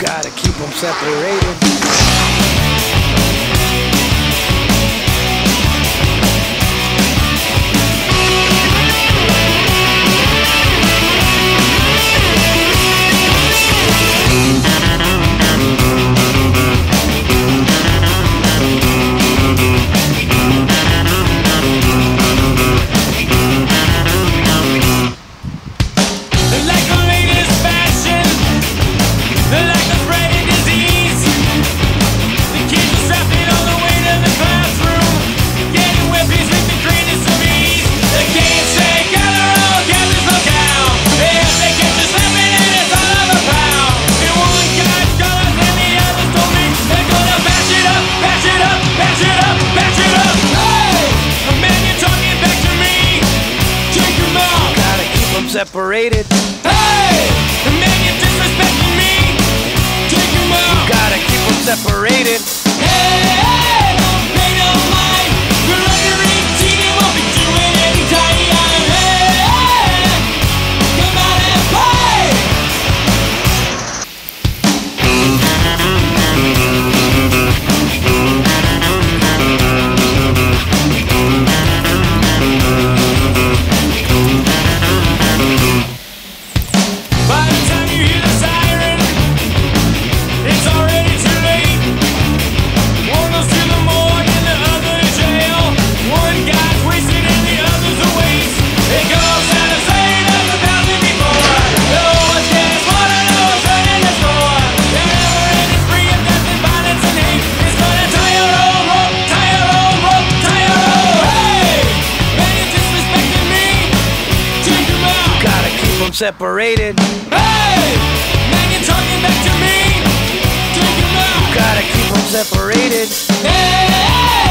gotta keep them separated. separated. Hey! Man, you disrespect I'm separated. Hey! Man, you're talking back to me. Take it back. You gotta keep them separated. hey. hey, hey.